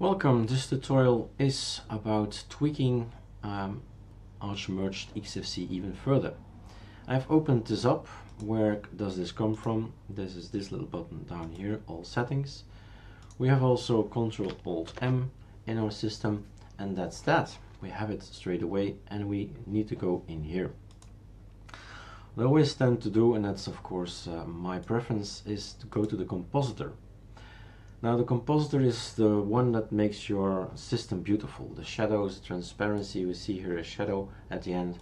Welcome, this tutorial is about tweaking um, Arch Merged XFCE even further. I've opened this up. Where does this come from? This is this little button down here, all settings. We have also Control Alt M in our system and that's that. We have it straight away and we need to go in here. What I always tend to do, and that's of course uh, my preference, is to go to the compositor. Now the compositor is the one that makes your system beautiful. The shadows, the transparency, we see here a shadow at the end.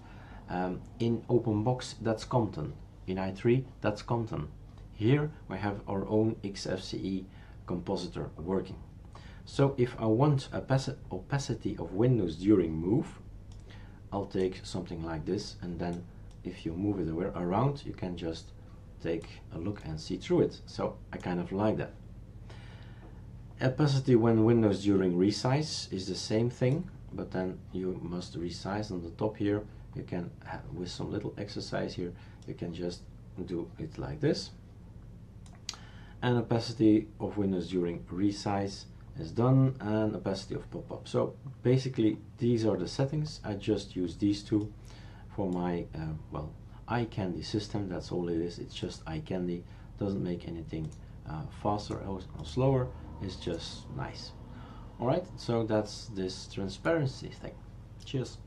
Um, in OpenBox, that's Compton. In i3, that's Compton. Here we have our own XFCE compositor working. So if I want opacity of windows during move, I'll take something like this and then if you move it around, you can just take a look and see through it. So I kind of like that. Opacity when windows during resize is the same thing, but then you must resize on the top here. You can, with some little exercise here, you can just do it like this. And opacity of windows during resize is done and opacity of pop-up. So basically these are the settings. I just use these two for my, uh, well, eye candy system. That's all it is. It's just eye candy. Doesn't make anything uh, faster or slower is just nice. Alright, so that's this transparency thing. Cheers.